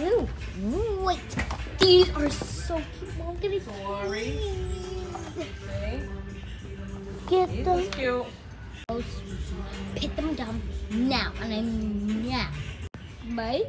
Ooh, wait. These are so cute. Mom, give me Sorry. See? Get These them. cute. Put them down now. And I'm now. Bye.